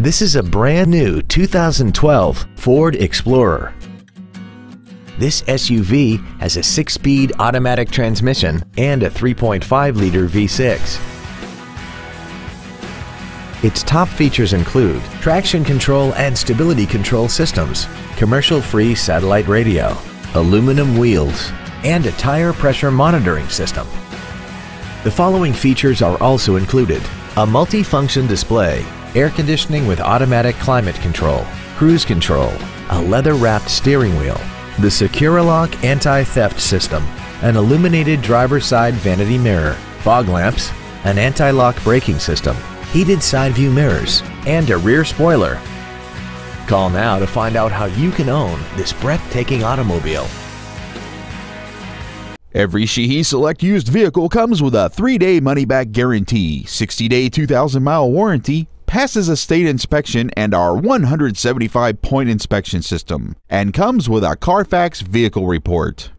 This is a brand new 2012 Ford Explorer. This SUV has a six-speed automatic transmission and a 3.5-liter V6. Its top features include traction control and stability control systems, commercial-free satellite radio, aluminum wheels, and a tire pressure monitoring system. The following features are also included. A multi-function display, air conditioning with automatic climate control, cruise control, a leather-wrapped steering wheel, the SecuriLock anti-theft system, an illuminated driver's side vanity mirror, fog lamps, an anti-lock braking system, heated side view mirrors, and a rear spoiler. Call now to find out how you can own this breathtaking automobile. Every Sheehy Select used vehicle comes with a 3-day money-back guarantee, 60-day 2,000-mile warranty, passes a state inspection and our 175 point inspection system, and comes with a Carfax vehicle report.